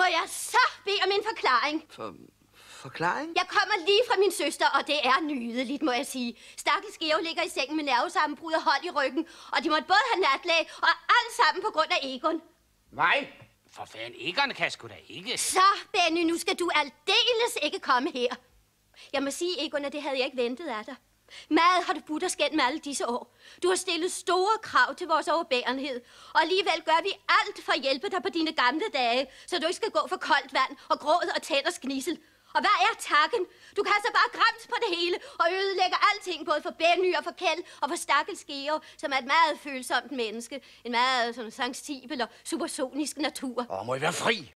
Må jeg så bede om en forklaring? For, forklaring? Jeg kommer lige fra min søster, og det er nydeligt, må jeg sige. Stakkels Geo ligger i sengen med nervesammenbrud og hold i ryggen, og de måtte både have natlag og alt sammen på grund af Egon. Nej, for fanden, Egon kan sgu da ikke. Så, Benny, nu skal du aldeles ikke komme her. Jeg må sige, Egon, at det havde jeg ikke ventet af dig. Meget har du budt os gennem alle disse år. Du har stillet store krav til vores overbærenhed, og alligevel gør vi alt for at hjælpe dig på dine gamle dage, så du ikke skal gå for koldt vand og gråd og tænders gnissel. Og hvad er takken? Du kan altså bare grams på det hele og ødelægger alting, både for Benny og for Kjeld og for Stakkels Geo, som er et meget følsomt menneske. En meget sådan sensibel og supersonisk natur. Åh, må I være fri?